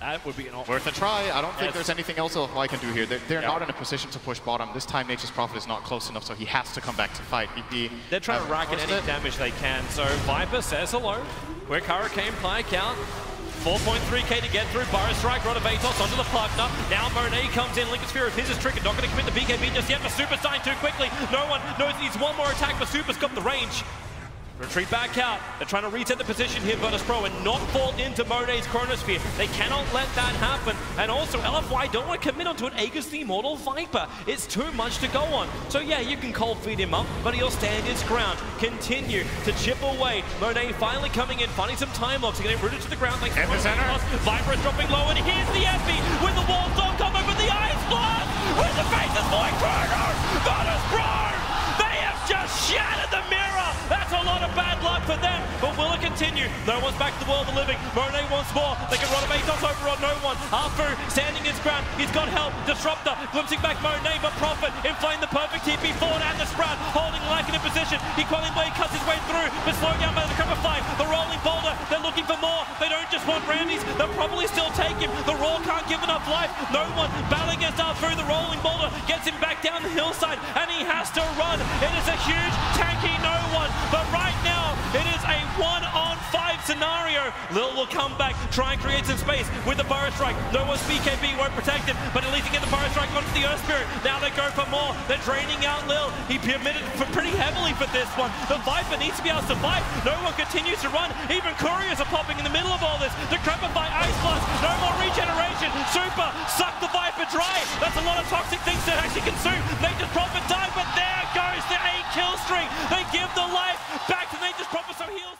That would be an. Worth a try. I don't think Yes. there's anything else LFY can do here. They're, they're Yeah. not in a position to push bottom. This time Nature's Prophet is not close enough, so he has to come back to fight. EP, They're trying to uh, rack in any it. damage they can. So Viper says hello. Quick Hurricane Pike count. 4.3k to get through. Burrow Strike, Rod of Atos onto the partner. Now Monet comes in. Linken's Sphere of his is triggered. Not going to commit the BKB just yet, but Super's dying too quickly. No one knows he needs one more attack, but Super's got the range. Retreat back out. They're trying to reset the position here, Virtus Pro, and not fall into Monet's Chronosphere. They cannot let that happen. And also, LFY don't want to commit onto an Aegis the Immortal Viper. It's too much to go on. So yeah, you can cold feed him up, but he'll stand his ground. Continue to chip away. Monet finally coming in, finding some time locks. Getting rooted to the ground. Thanks In the center. Viper is dropping low, and here's the Epi continue? No one's back to the world of the living. Monet wants more. They can run a Atos over on Noone. Afu standing his ground. He's got help. Disruptor glimpsing back Monet, but Prophet inflating the perfect TP forward and the Sprout holding Lycan in position. He Quelling Blade cuts his way through, but slowed down by the cover fight. The rolling boulder, they're looking for more. They don't just want Ramzes, they'll probably still take him. The Raw can't give enough life. No one battling against Afu. The rolling boulder gets him back down the hillside, and he has to run. It is a huge tanky no one, but right now it is a scenario. Lil will come back, try and create some space with the Burrow Strike. Noone's BKB won't protect him, but at least he get the Burrow Strike onto the Earth Spirit. Now they go for more. They're draining out Lil. He committed for pretty heavily for this one. The Viper needs to be able to survive. No one continues to run. Even couriers are popping in the middle of all this. Decrepify by Ice Blast. No more regeneration. Super suck the Viper dry. That's a lot of toxic things to actually consume. They Nature's Prophet died, but there goes the eight kill streak. They give the life back to Nature's Prophet, so heals.